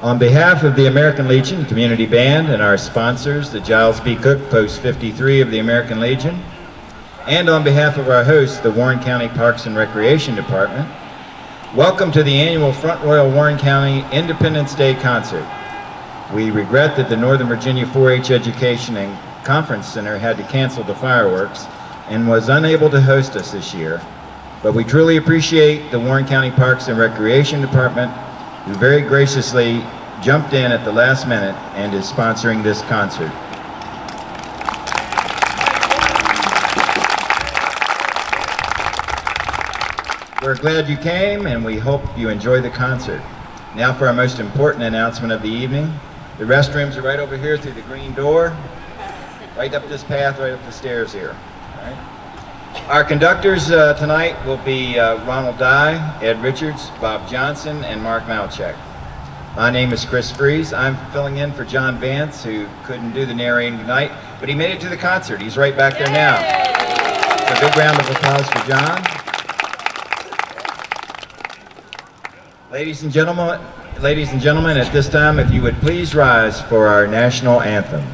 On behalf of the American Legion Community Band and our sponsors, the Giles B. Cook Post 53 of the American Legion, and on behalf of our host, the Warren County Parks and Recreation Department, welcome to the annual Front Royal Warren County Independence Day Concert. We regret that the Northern Virginia 4-H Education and Conference Center had to cancel the fireworks and was unable to host us this year, but we truly appreciate the Warren County Parks and Recreation Department who very graciously jumped in at the last minute and is sponsoring this concert. We're glad you came and we hope you enjoy the concert. Now for our most important announcement of the evening. The restrooms are right over here through the green door, right up this path, right up the stairs here. Our conductors uh, tonight will be uh, Ronald Dye, Ed Richards, Bob Johnson, and Mark Malchek. My name is Chris Fries. I'm filling in for John Vance, who couldn't do the narrating tonight, but he made it to the concert. He's right back there now. So a big round of applause for John. Ladies and gentlemen, ladies and gentlemen, at this time, if you would please rise for our national anthem.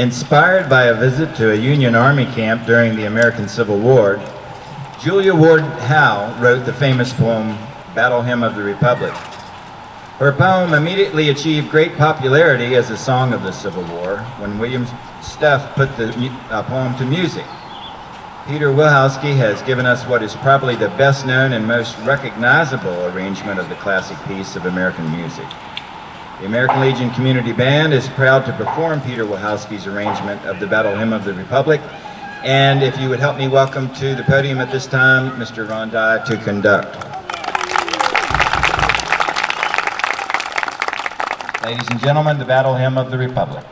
Inspired by a visit to a Union Army camp during the American Civil War, Julia Ward Howe wrote the famous poem, Battle Hymn of the Republic. Her poem immediately achieved great popularity as a song of the Civil War when William Steffe put the uh, poem to music. Peter Wilhousky has given us what is probably the best known and most recognizable arrangement of the classic piece of American music. The American Legion Community Band is proud to perform Peter Wilhousky's arrangement of the Battle Hymn of the Republic. And if you would help me welcome to the podium at this time, Mr. Ron Dye to conduct. Ladies and gentlemen, the Battle Hymn of the Republic.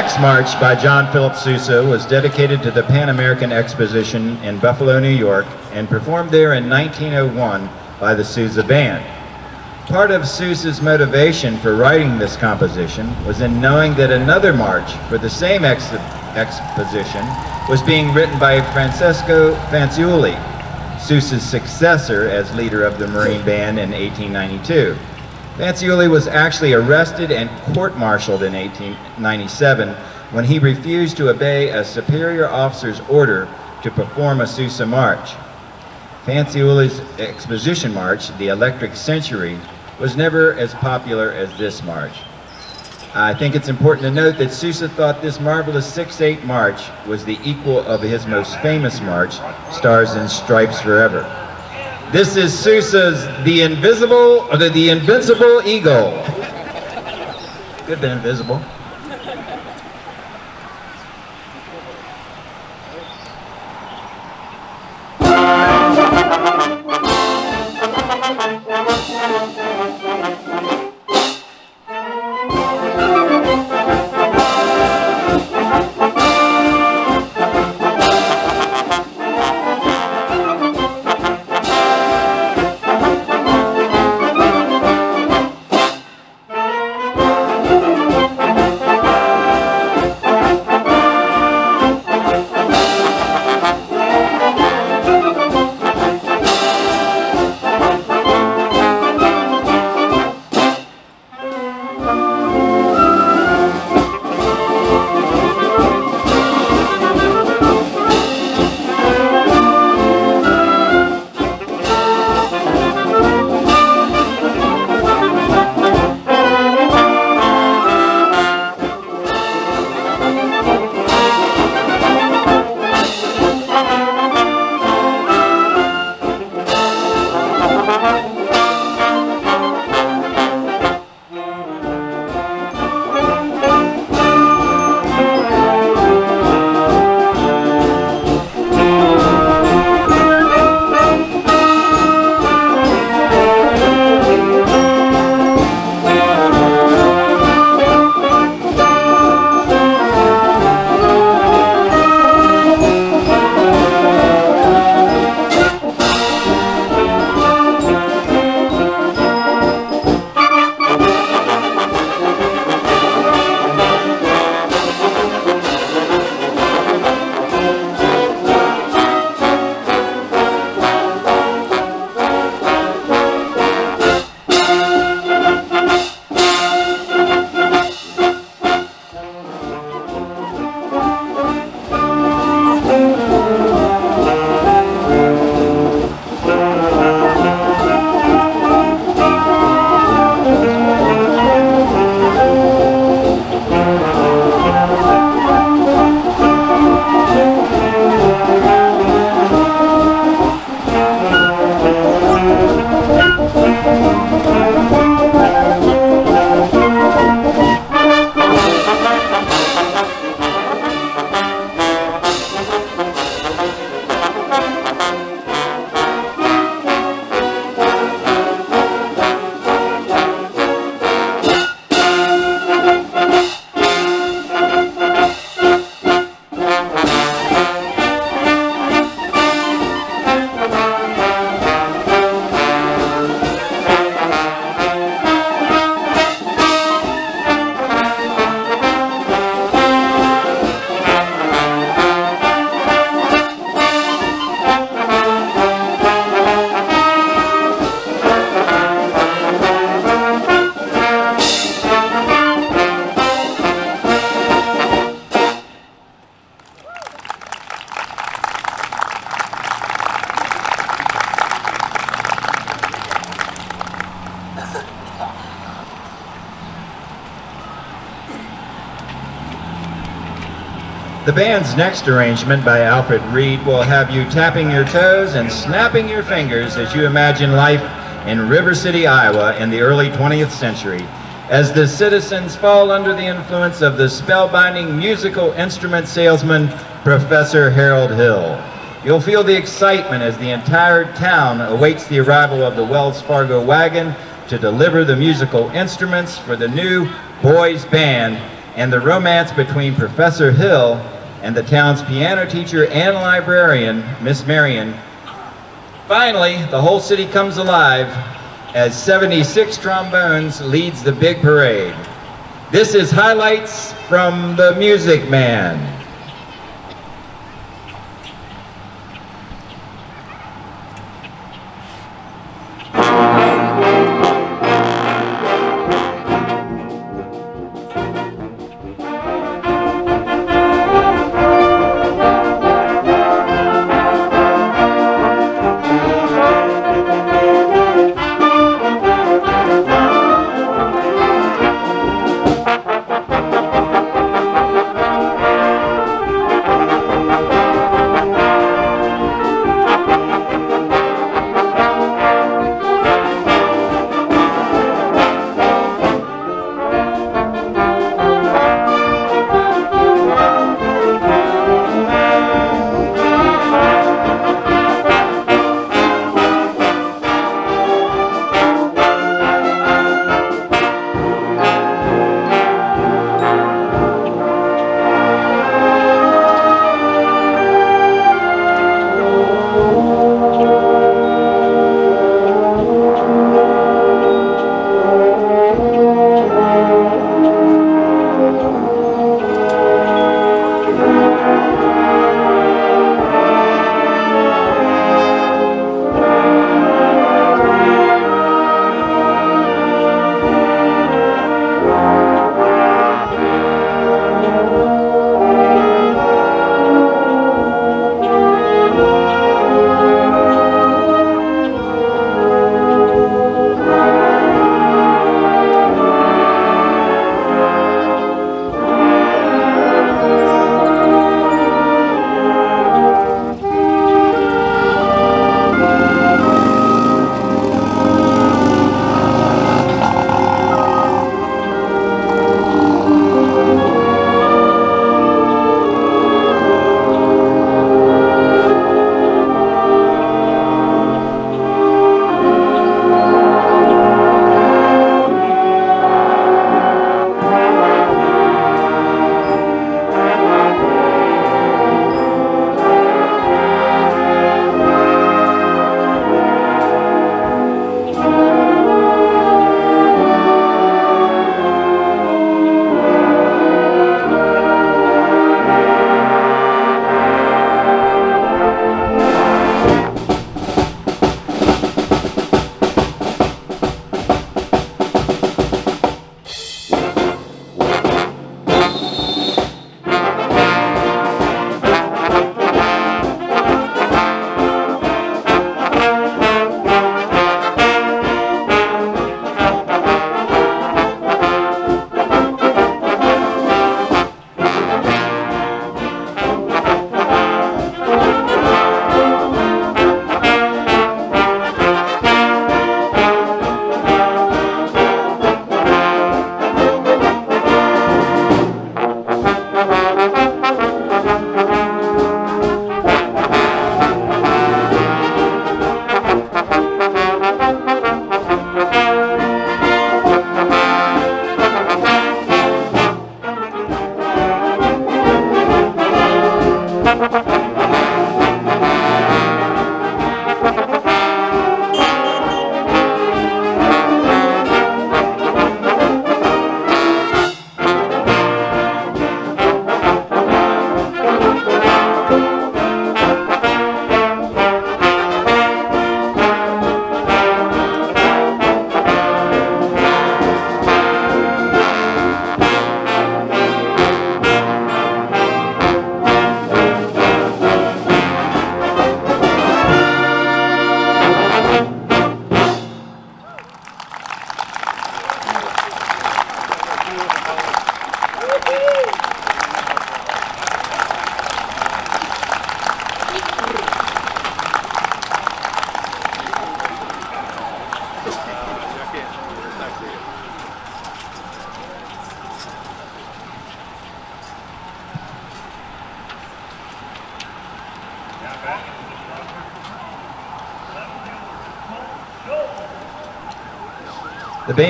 Next march by John Philip Sousa was dedicated to the Pan American Exposition in Buffalo, New York, and performed there in 1901 by the Sousa Band. Part of Sousa's motivation for writing this composition was in knowing that another march for the same ex exposition was being written by Francesco Fanciulli, Sousa's successor as leader of the Marine Band in 1892. Fanciulli was actually arrested and court-martialed in 1897 when he refused to obey a superior officer's order to perform a Sousa march. Fanciulli's exposition march, the Electric Century, was never as popular as this march. I think it's important to note that Sousa thought this marvelous 6-8 march was the equal of his most famous march, Stars and Stripes Forever. This is Sousa's The Invisible, or the, the Invincible Eagle. Could be invisible. The band's next arrangement by Alfred Reed will have you tapping your toes and snapping your fingers as you imagine life in River City, Iowa in the early 20th century as the citizens fall under the influence of the spellbinding musical instrument salesman, Professor Harold Hill. You'll feel the excitement as the entire town awaits the arrival of the Wells Fargo wagon to deliver the musical instruments for the new boys band and the romance between Professor Hill and the town's piano teacher and librarian, Miss Marion. Finally, the whole city comes alive as 76 trombones leads the big parade. This is highlights from the Music Man.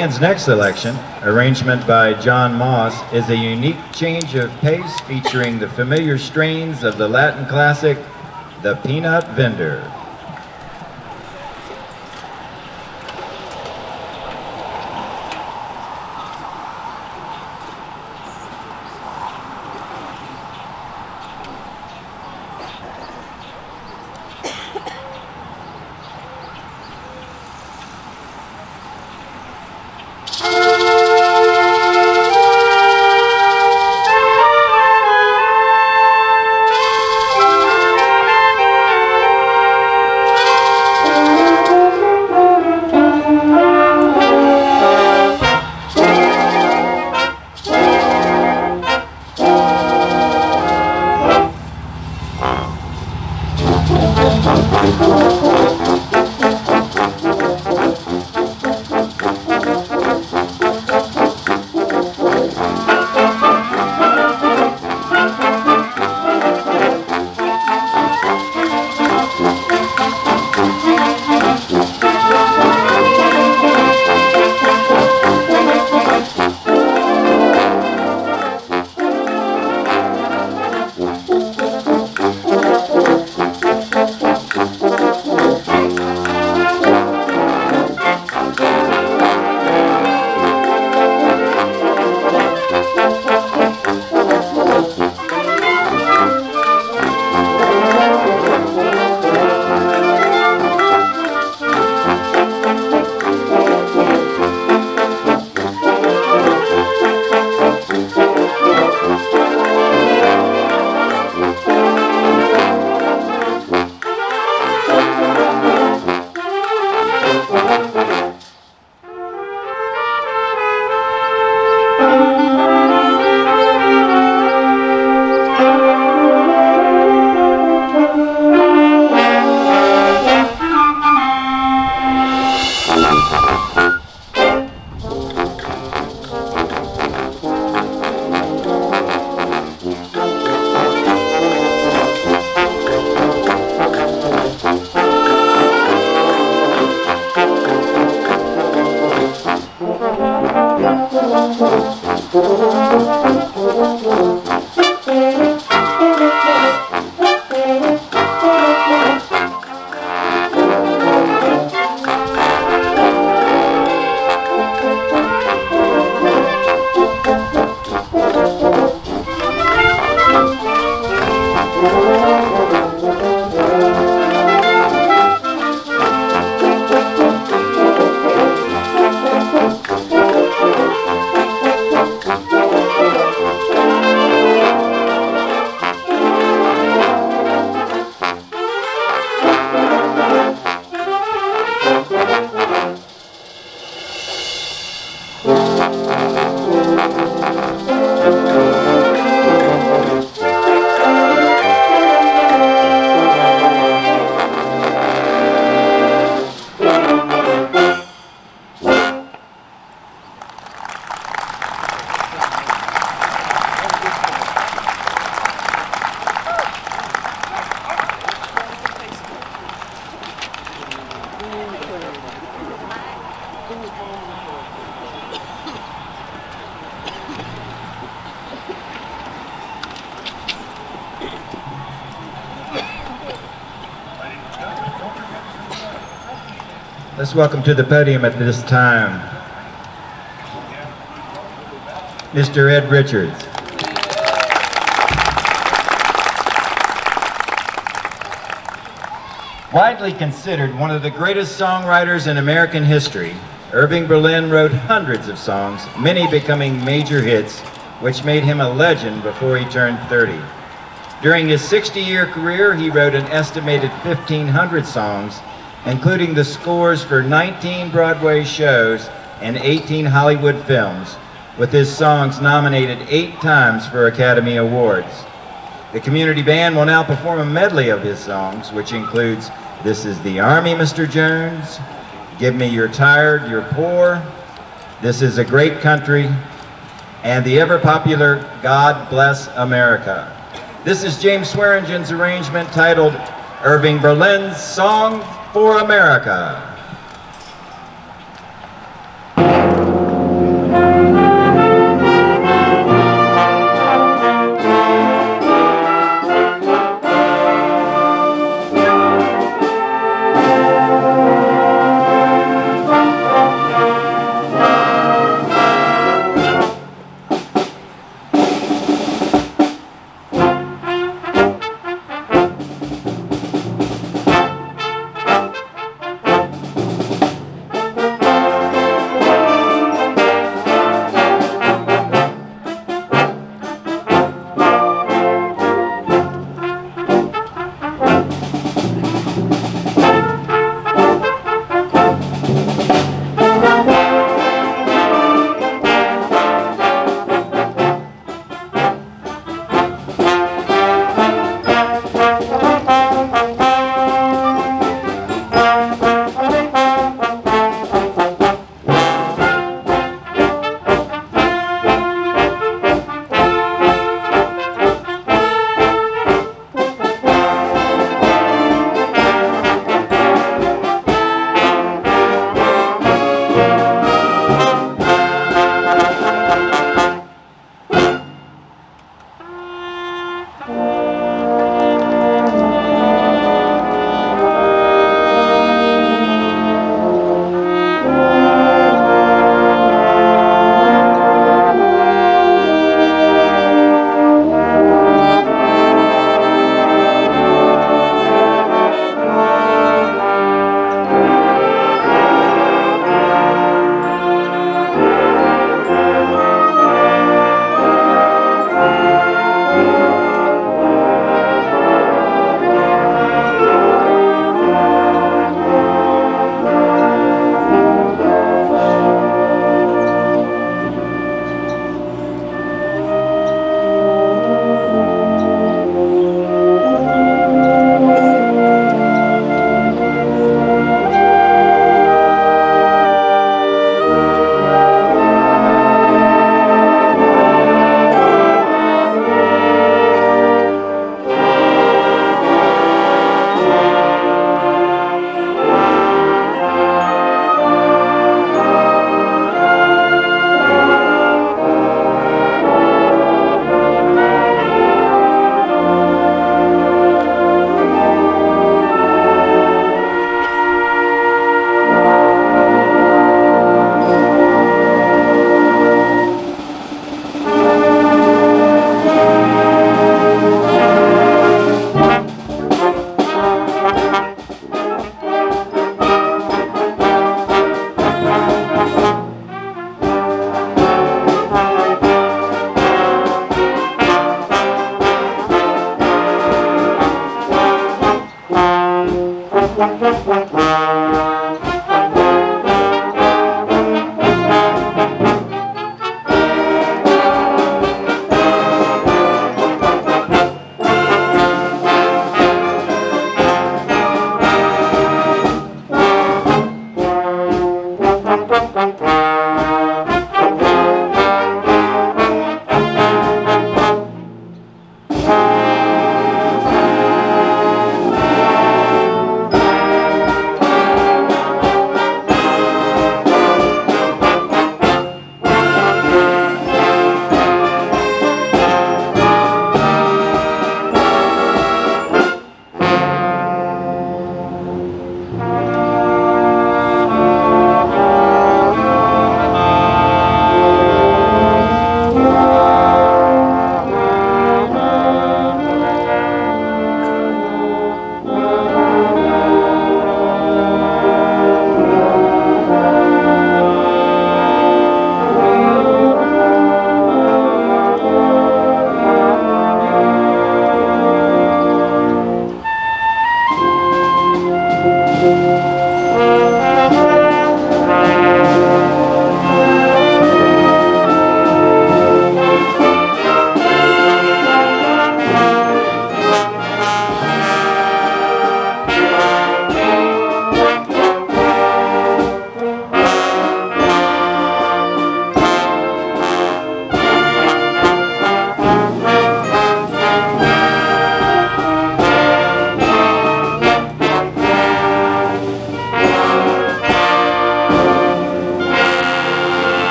Band's next selection, arrangement by John Moss, is a unique change of pace featuring the familiar strains of the Latin classic, The Peanut Vendor. Let's welcome to the podium at this time, Mr. Ed Richards. Widely considered one of the greatest songwriters in American history, Irving Berlin wrote hundreds of songs, many becoming major hits, which made him a legend before he turned 30. During his 60-year career, he wrote an estimated 1,500 songs, including the scores for 19 Broadway shows and 18 Hollywood films, with his songs nominated eight times for Academy Awards. The community band will now perform a medley of his songs, which includes This is the Army, Mr. Jones, Give Me Your Tired, Your Poor, This is a Great Country, and the ever-popular God Bless America. This is James Swearingen's arrangement titled Irving Berlin's Song for America.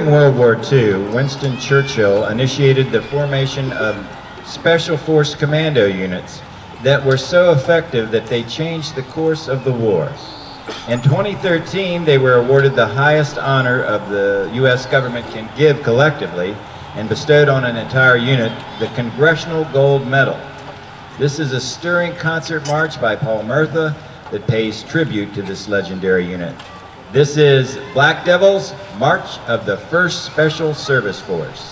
During World War II, Winston Churchill initiated the formation of Special Force Commando units that were so effective that they changed the course of the war. In 2013, they were awarded the highest honor of the U.S. government can give collectively and bestowed on an entire unit the Congressional Gold Medal. This is a stirring concert march by Paul Murtha that pays tribute to this legendary unit. This is Black Devils March of the 1st Special Service Force.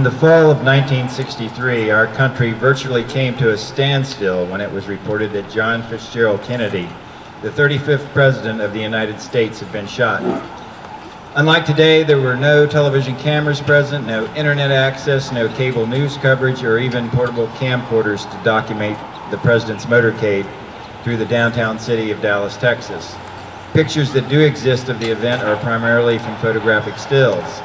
In the fall of 1963, our country virtually came to a standstill when it was reported that John Fitzgerald Kennedy, the 35th President of the United States, had been shot. Unlike today, there were no television cameras present, no internet access, no cable news coverage, or even portable camcorders to document the President's motorcade through the downtown city of Dallas, Texas. Pictures that do exist of the event are primarily from photographic stills.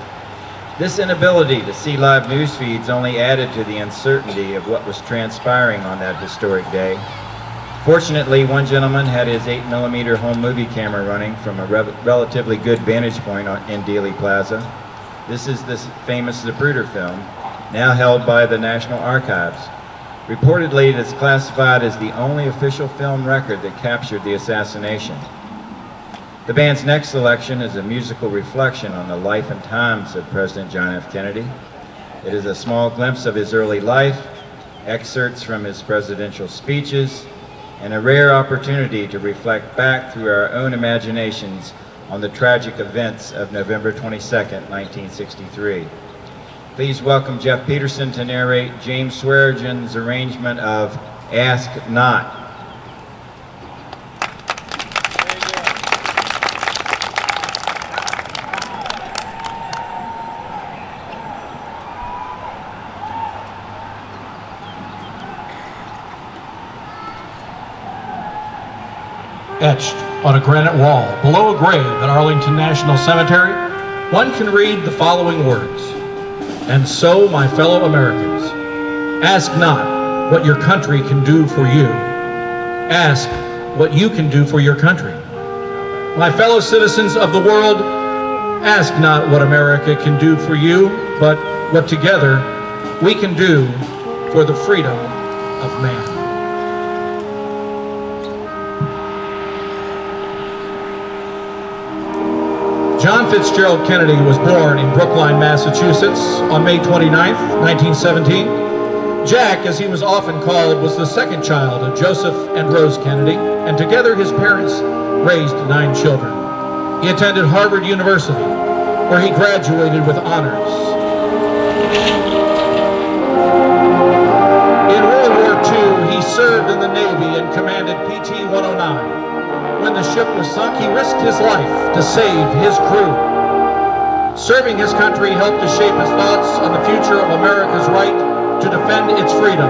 This inability to see live news feeds only added to the uncertainty of what was transpiring on that historic day. Fortunately, one gentleman had his 8mm home movie camera running from a re relatively good vantage point on, in Dealey Plaza. This is the famous Zapruder film, now held by the National Archives. Reportedly, it is classified as the only official film record that captured the assassination. The band's next selection is a musical reflection on the life and times of President John F. Kennedy. It is a small glimpse of his early life, excerpts from his presidential speeches, and a rare opportunity to reflect back through our own imaginations on the tragic events of November 22, 1963. Please welcome Jeff Peterson to narrate James Swearingen's arrangement of Ask Not. Etched on a granite wall below a grave at Arlington National Cemetery, one can read the following words. And so, my fellow Americans, ask not what your country can do for you. Ask what you can do for your country. My fellow citizens of the world, ask not what America can do for you, but what together we can do for the freedom of man. Fitzgerald Kennedy was born in Brookline, Massachusetts on May 29, 1917. Jack, as he was often called, was the second child of Joseph and Rose Kennedy, and together his parents raised nine children. He attended Harvard University, where he graduated with honors. In World War II, he served in the Navy and commanded PT-109 when the ship was sunk, he risked his life to save his crew. Serving his country helped to shape his thoughts on the future of America's right to defend its freedom.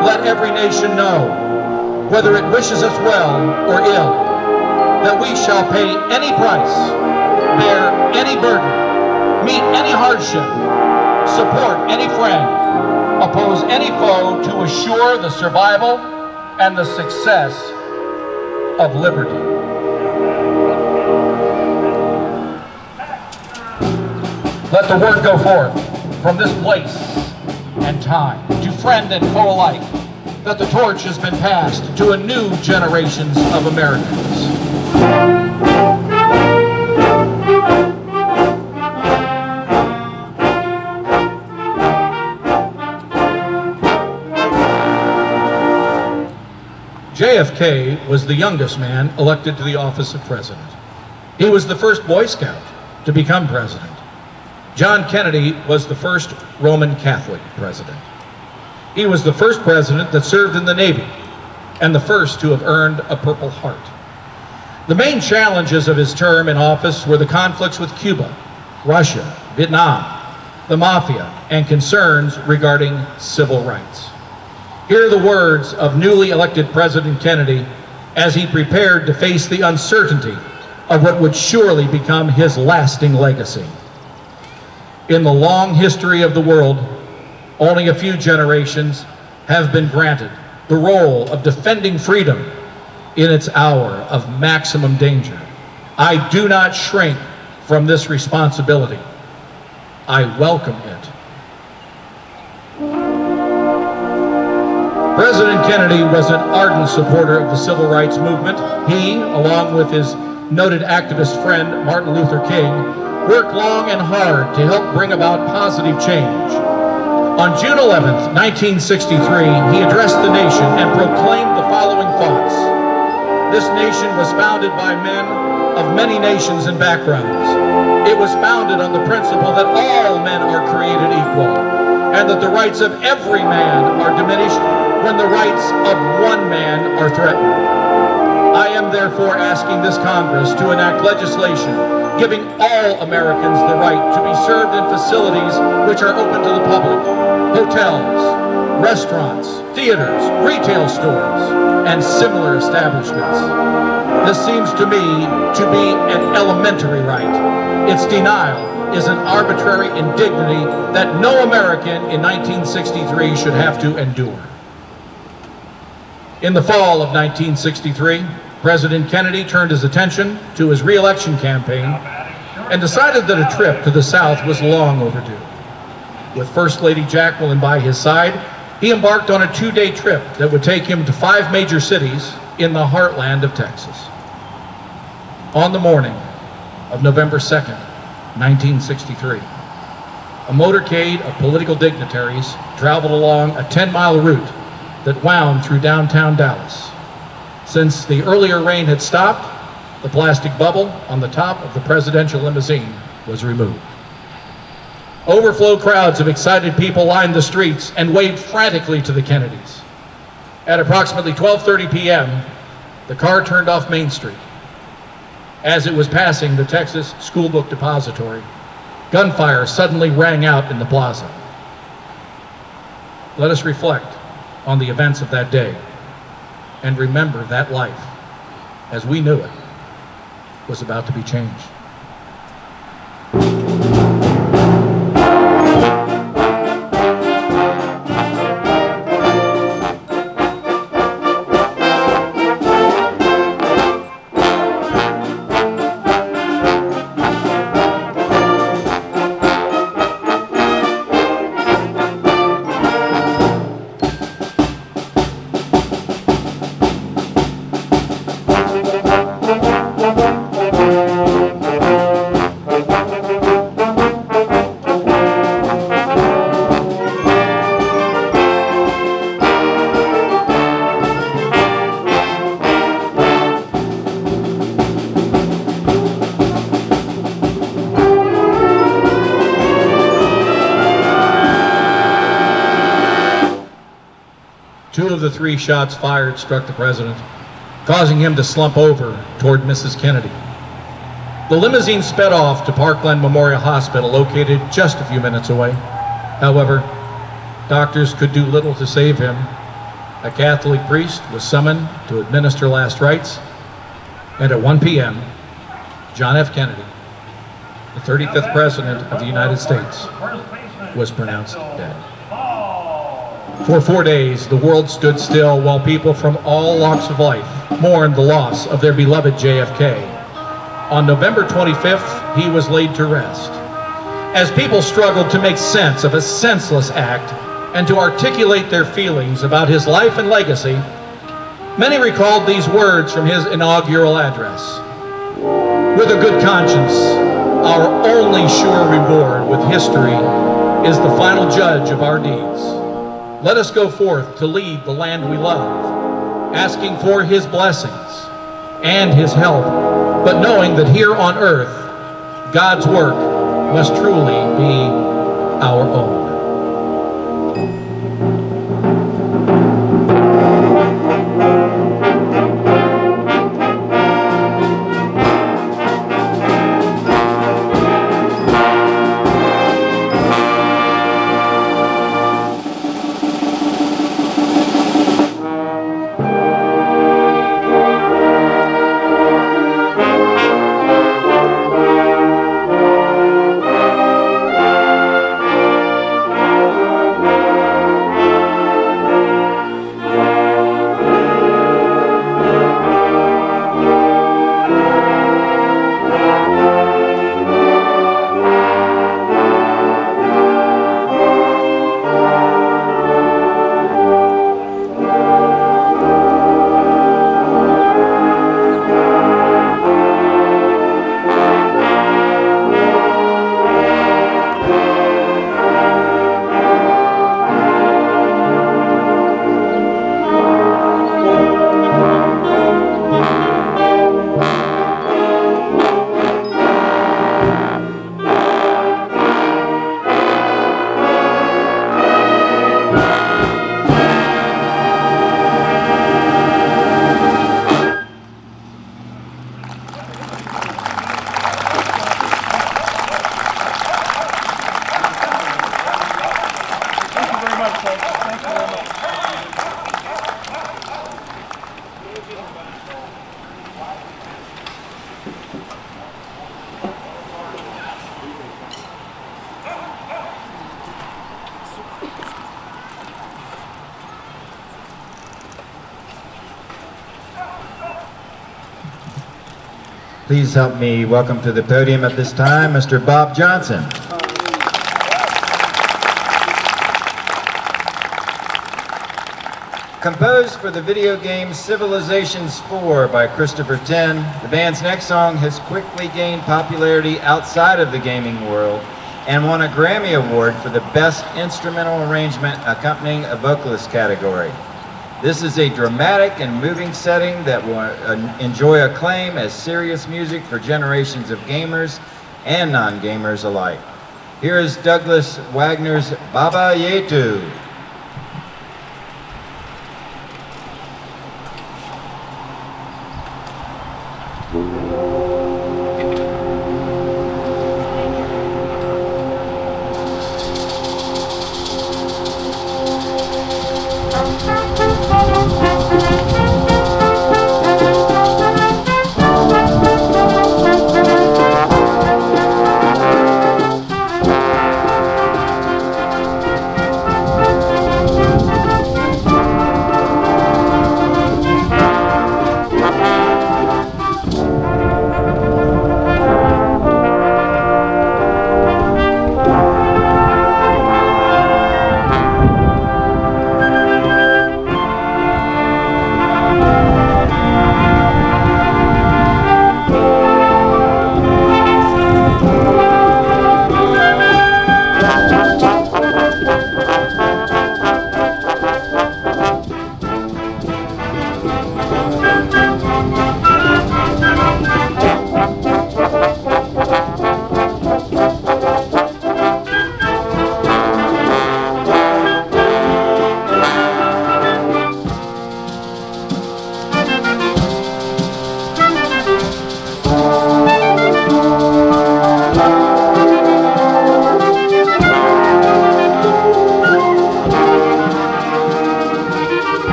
Let every nation know, whether it wishes us well or ill, that we shall pay any price, bear any burden, meet any hardship, support any friend, oppose any foe to assure the survival and the success of liberty. Let the word go forth from this place and time to friend and foe alike that the torch has been passed to a new generations of Americans. JFK was the youngest man elected to the office of president. He was the first Boy Scout to become president. John Kennedy was the first Roman Catholic president. He was the first president that served in the Navy and the first to have earned a Purple Heart. The main challenges of his term in office were the conflicts with Cuba, Russia, Vietnam, the Mafia, and concerns regarding civil rights. Hear the words of newly elected President Kennedy as he prepared to face the uncertainty of what would surely become his lasting legacy. In the long history of the world, only a few generations have been granted the role of defending freedom in its hour of maximum danger. I do not shrink from this responsibility. I welcome it. President Kennedy was an ardent supporter of the civil rights movement. He, along with his noted activist friend Martin Luther King, worked long and hard to help bring about positive change. On June 11, 1963, he addressed the nation and proclaimed the following thoughts. This nation was founded by men of many nations and backgrounds. It was founded on the principle that all men are created equal and that the rights of every man are diminished when the rights of one man are threatened. I am therefore asking this Congress to enact legislation giving all Americans the right to be served in facilities which are open to the public, hotels, restaurants, theaters, retail stores, and similar establishments. This seems to me to be an elementary right. Its denial is an arbitrary indignity that no American in 1963 should have to endure. In the fall of 1963, President Kennedy turned his attention to his re-election campaign and decided that a trip to the South was long overdue. With First Lady Jacqueline by his side, he embarked on a two-day trip that would take him to five major cities in the heartland of Texas. On the morning of November 2nd, 1963, a motorcade of political dignitaries traveled along a 10-mile route that wound through downtown Dallas. Since the earlier rain had stopped, the plastic bubble on the top of the presidential limousine was removed. Overflow crowds of excited people lined the streets and waved frantically to the Kennedys. At approximately 12.30 p.m., the car turned off Main Street. As it was passing the Texas School Book Depository, gunfire suddenly rang out in the plaza. Let us reflect on the events of that day and remember that life, as we knew it, was about to be changed. Shots fired struck the president, causing him to slump over toward Mrs. Kennedy. The limousine sped off to Parkland Memorial Hospital, located just a few minutes away. However, doctors could do little to save him. A Catholic priest was summoned to administer last rites, and at 1 p.m., John F. Kennedy, the 35th President of the United States, was pronounced. For four days, the world stood still while people from all walks of life mourned the loss of their beloved JFK. On November 25th, he was laid to rest. As people struggled to make sense of a senseless act and to articulate their feelings about his life and legacy, many recalled these words from his inaugural address. With a good conscience, our only sure reward with history is the final judge of our deeds. Let us go forth to lead the land we love, asking for his blessings and his help, but knowing that here on earth, God's work must truly be our own. Please help me welcome to the podium at this time, Mr. Bob Johnson. Composed for the video game Civilizations 4 by Christopher Tin, the band's next song has quickly gained popularity outside of the gaming world and won a Grammy Award for the Best Instrumental Arrangement accompanying a vocalist category. This is a dramatic and moving setting that will uh, enjoy acclaim as serious music for generations of gamers and non-gamers alike. Here is Douglas Wagner's Baba Yetu.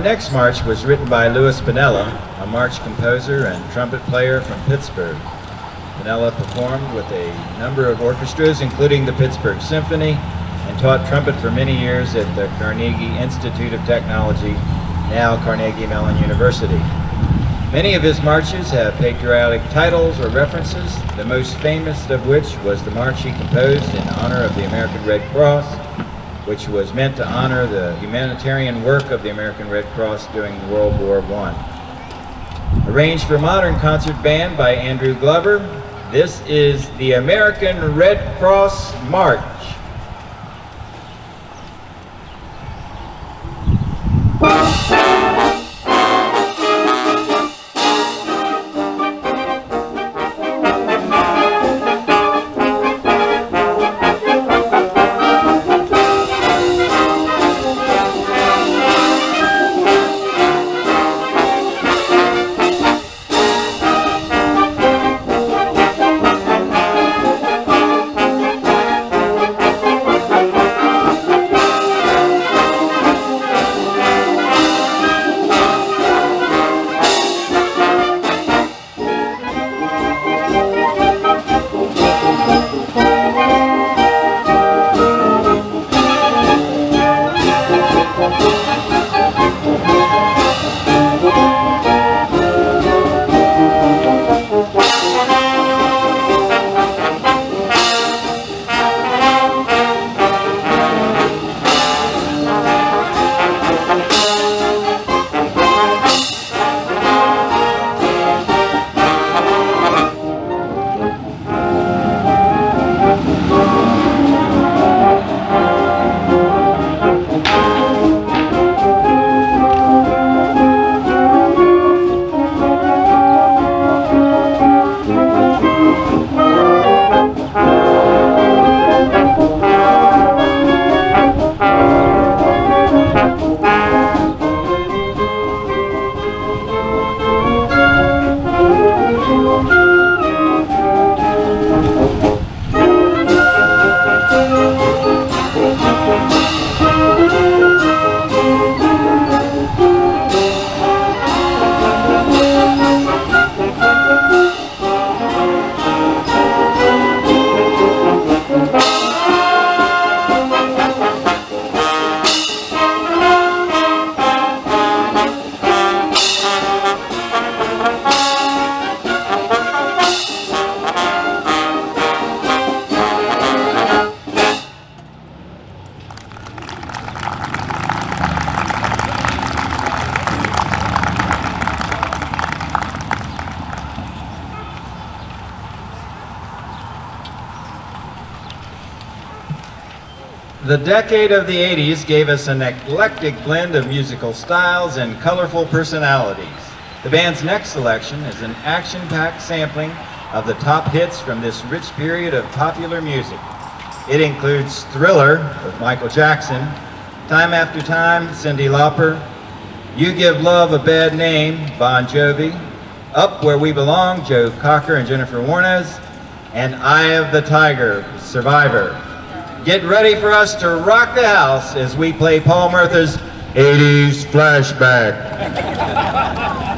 Our next march was written by Louis Panella, a march composer and trumpet player from Pittsburgh. Panella performed with a number of orchestras, including the Pittsburgh Symphony, and taught trumpet for many years at the Carnegie Institute of Technology, now Carnegie Mellon University. Many of his marches have patriotic titles or references, the most famous of which was the march he composed in honor of the American Red Cross, which was meant to honor the humanitarian work of the American Red Cross during World War I. Arranged for modern concert band by Andrew Glover, this is the American Red Cross March. Decade of the 80s gave us an eclectic blend of musical styles and colorful personalities. The band's next selection is an action-packed sampling of the top hits from this rich period of popular music. It includes Thriller with Michael Jackson, Time After Time, Cyndi Lauper, You Give Love a Bad Name, Bon Jovi, Up Where We Belong, Joe Cocker and Jennifer Warnes, and Eye of the Tiger, Survivor. Get ready for us to rock the house as we play Paul Murtha's 80s Flashback.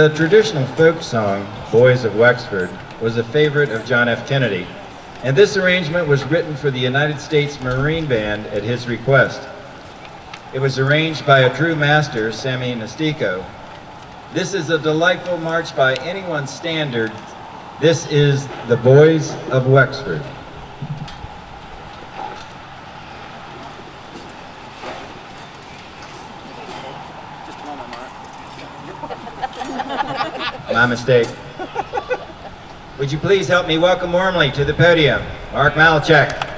The traditional folk song, Boys of Wexford, was a favorite of John F. Kennedy, and this arrangement was written for the United States Marine Band at his request. It was arranged by a true master, Sammy Nestico. This is a delightful march by anyone's standard. This is the Boys of Wexford. My mistake. Would you please help me welcome warmly to the podium, Mark Malachek.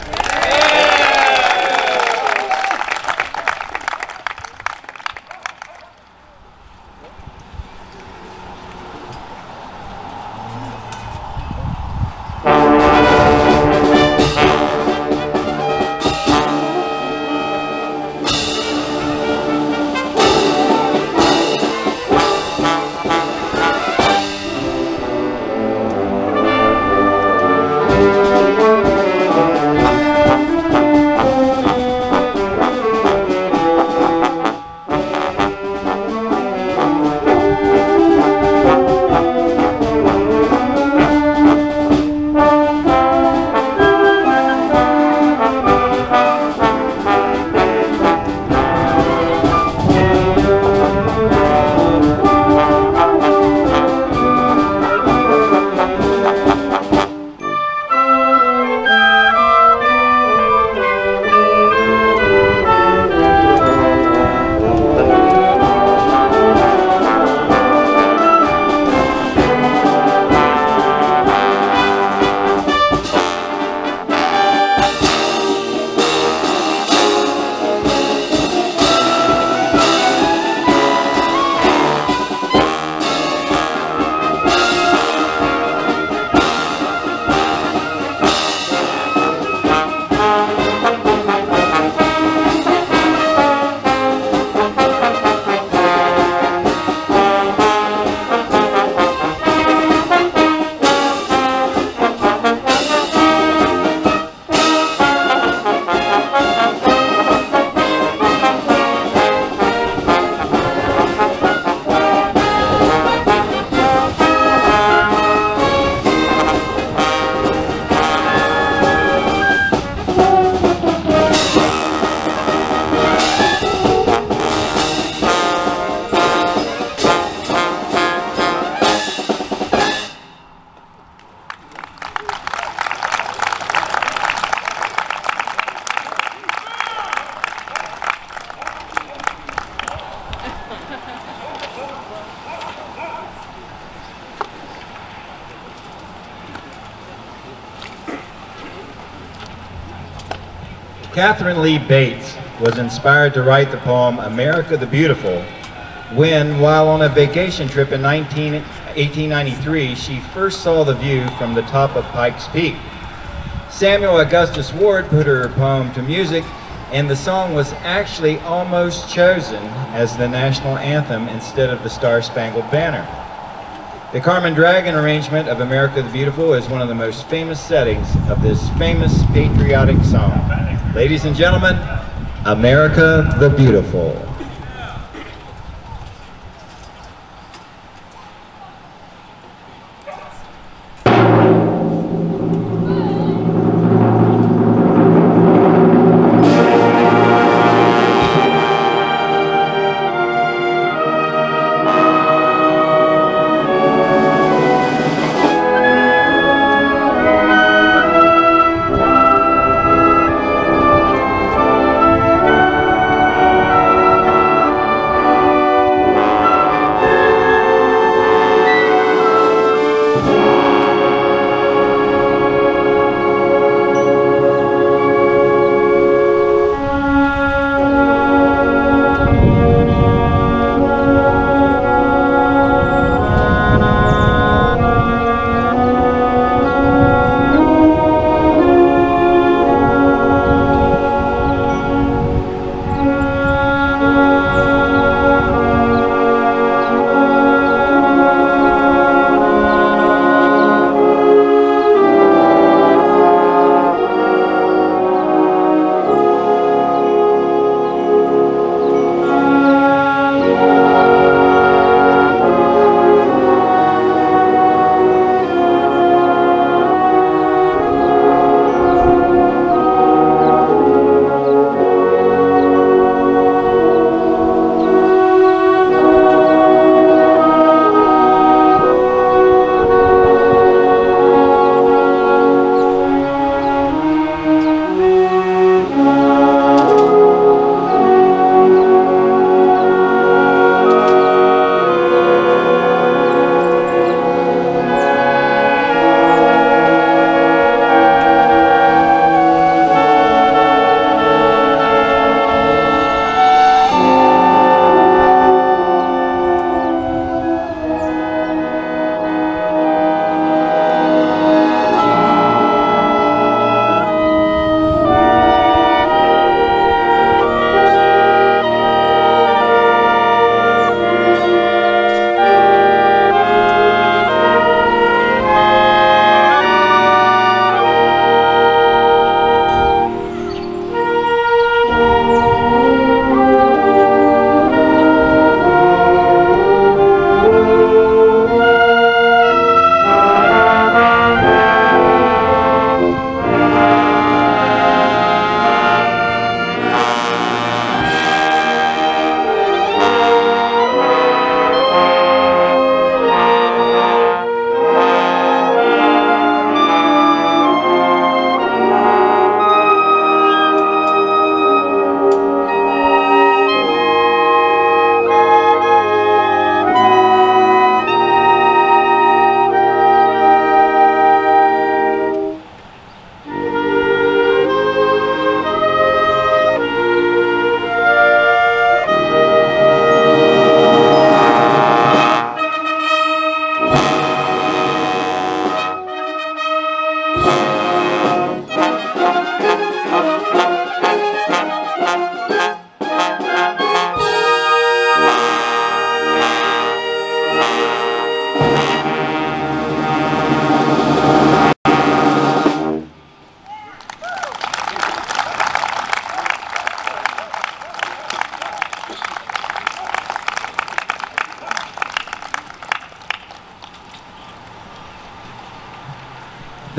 Katharine Lee Bates was inspired to write the poem America the Beautiful when, while on a vacation trip in 19, 1893, she first saw the view from the top of Pikes Peak. Samuel Augustus Ward put her poem to music, and the song was actually almost chosen as the national anthem instead of the Star Spangled Banner. The Carmen Dragon arrangement of America the Beautiful is one of the most famous settings of this famous patriotic song. Ladies and gentlemen, America the Beautiful.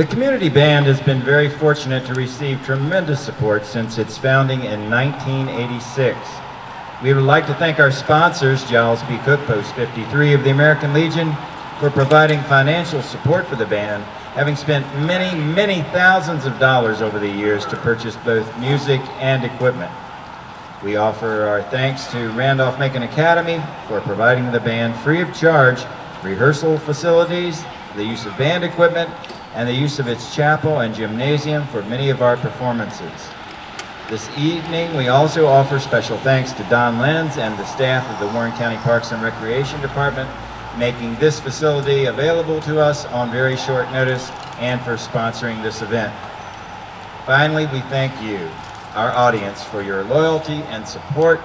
The Community Band has been very fortunate to receive tremendous support since its founding in 1986. We would like to thank our sponsors, Giles B. Cook, Post 53 of the American Legion, for providing financial support for the band, having spent many, many thousands of dollars over the years to purchase both music and equipment. We offer our thanks to Randolph-Macon Academy for providing the band free of charge rehearsal facilities, the use of band equipment, and the use of its chapel and gymnasium for many of our performances. This evening, we also offer special thanks to Don Lenz and the staff of the Warren County Parks and Recreation Department, making this facility available to us on very short notice and for sponsoring this event. Finally, we thank you, our audience, for your loyalty and support.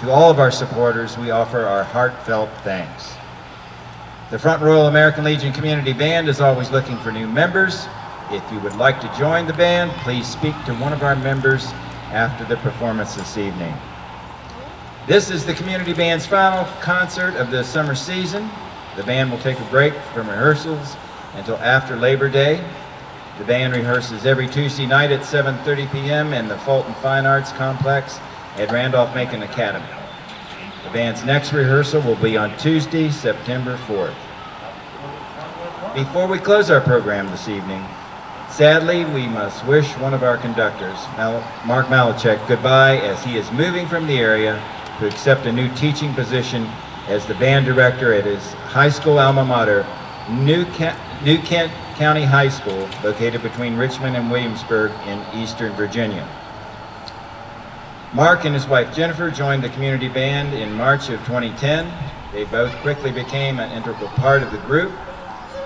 To all of our supporters, we offer our heartfelt thanks. The Front Royal American Legion Community Band is always looking for new members. If you would like to join the band, please speak to one of our members after the performance this evening. This is the Community Band's final concert of the summer season. The band will take a break from rehearsals until after Labor Day. The band rehearses every Tuesday night at 7.30 p.m. in the Fulton Fine Arts Complex at Randolph-Macon Academy. The band's next rehearsal will be on Tuesday, September 4th. Before we close our program this evening, sadly, we must wish one of our conductors, Mal Mark Malachek, goodbye as he is moving from the area to accept a new teaching position as the band director at his high school alma mater, New New Kent County High School, located between Richmond and Williamsburg in eastern Virginia. Mark and his wife Jennifer joined the community band in March of 2010. They both quickly became an integral part of the group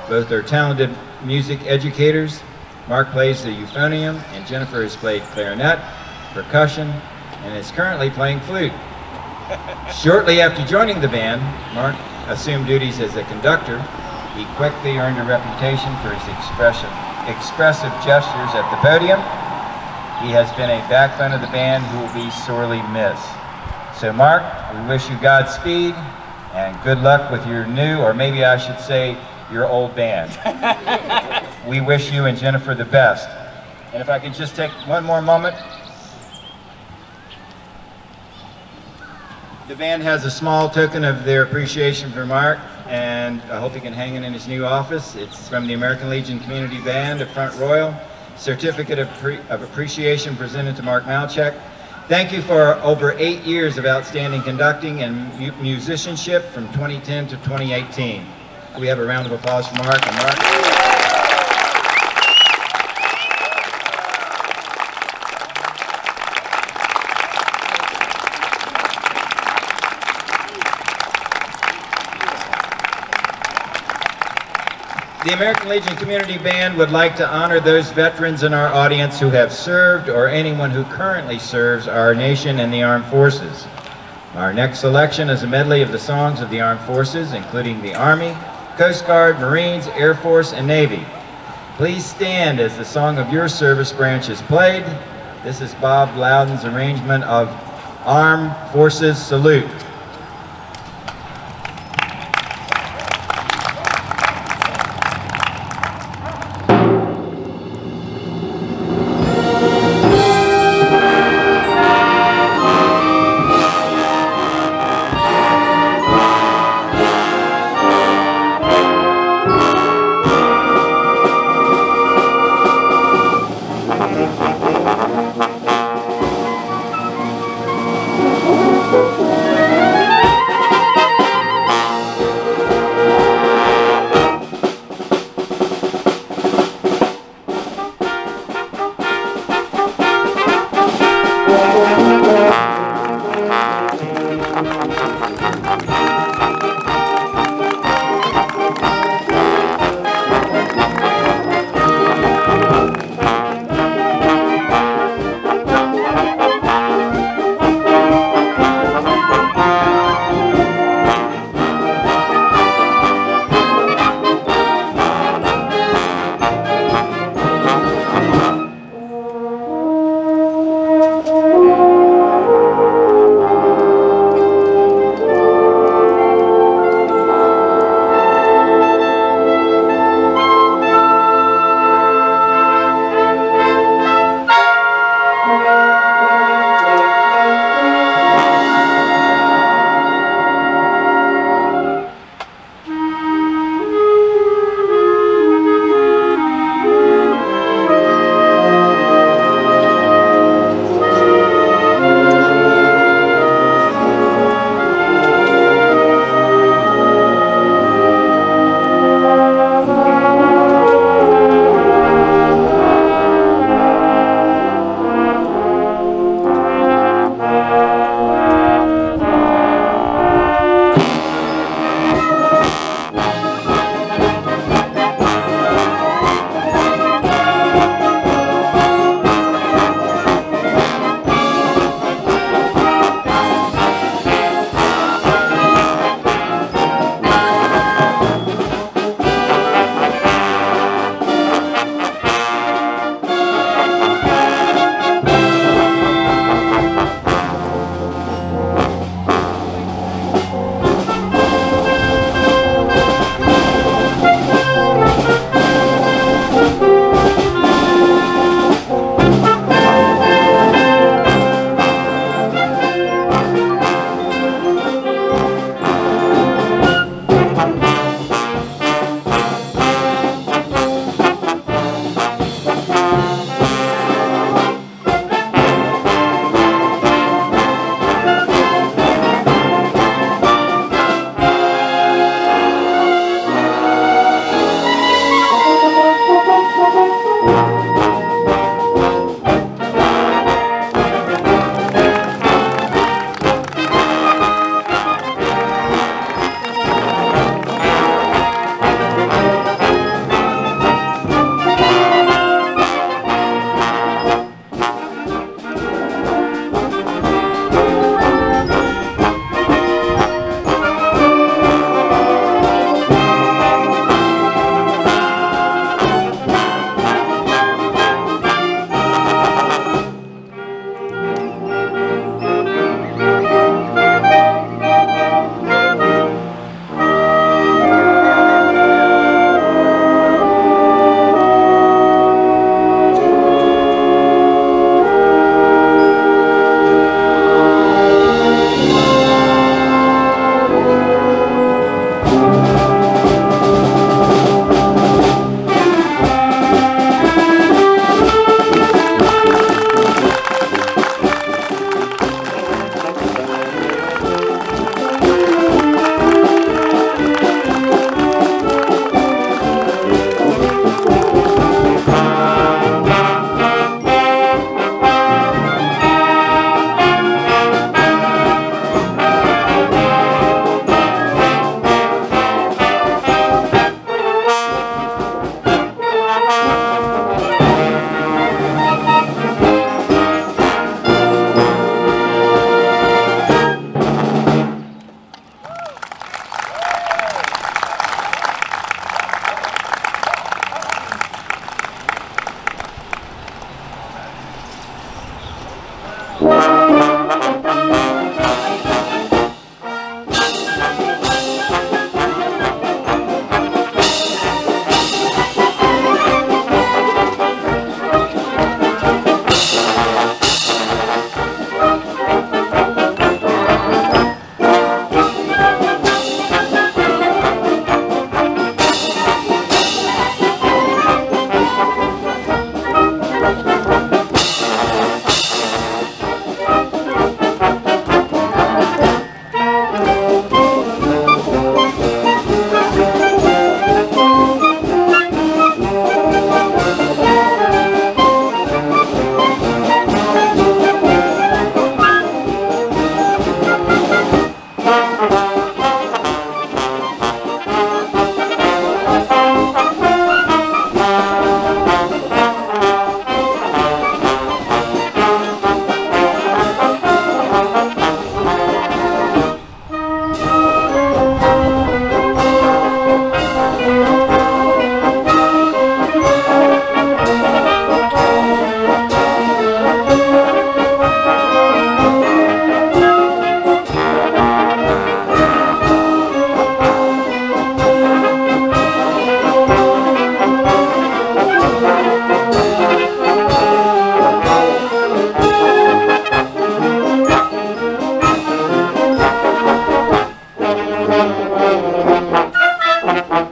both are talented music educators. Mark plays the euphonium and Jennifer has played clarinet, percussion, and is currently playing flute. Shortly after joining the band, Mark assumed duties as a conductor. He quickly earned a reputation for his expression, expressive gestures at the podium. He has been a backbone of the band who will be sorely missed. So Mark, we wish you Godspeed and good luck with your new, or maybe I should say, your old band. we wish you and Jennifer the best. And if I could just take one more moment. The band has a small token of their appreciation for Mark, and I hope he can hang it in his new office. It's from the American Legion Community Band of Front Royal. Certificate of, of Appreciation presented to Mark Malchek. Thank you for over eight years of outstanding conducting and mu musicianship from 2010 to 2018. We have a round of applause for Mark. And Mark. The American Legion Community Band would like to honor those veterans in our audience who have served or anyone who currently serves our nation and the armed forces. Our next selection is a medley of the songs of the armed forces, including the Army, Coast Guard, Marines, Air Force, and Navy. Please stand as the song of your service branch is played. This is Bob Lowden's arrangement of Armed Forces Salute.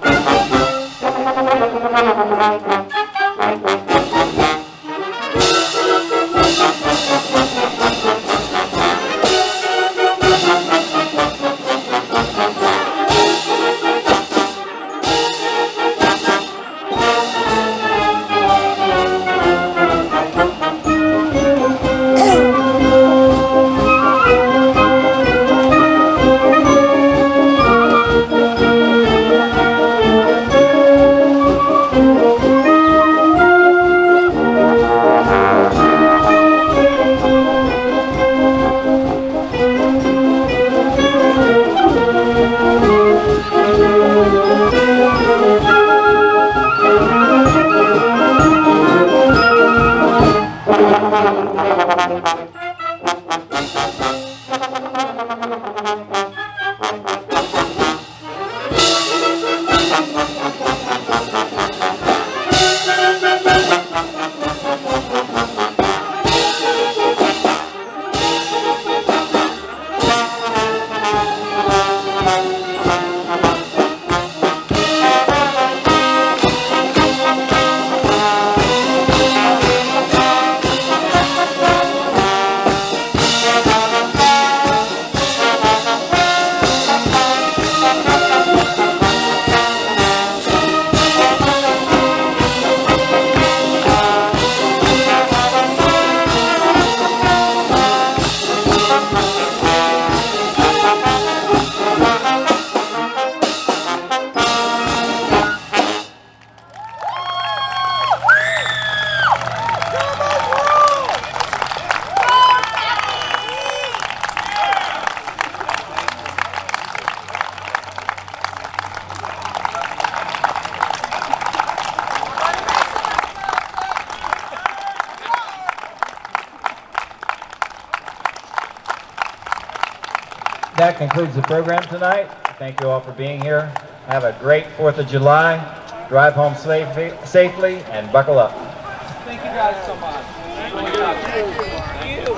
Thank you. Program tonight. Thank you all for being here. Have a great 4th of July. Drive home safely, safely and buckle up. Thank you guys so much. Really good. Thank you.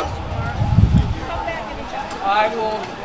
I will.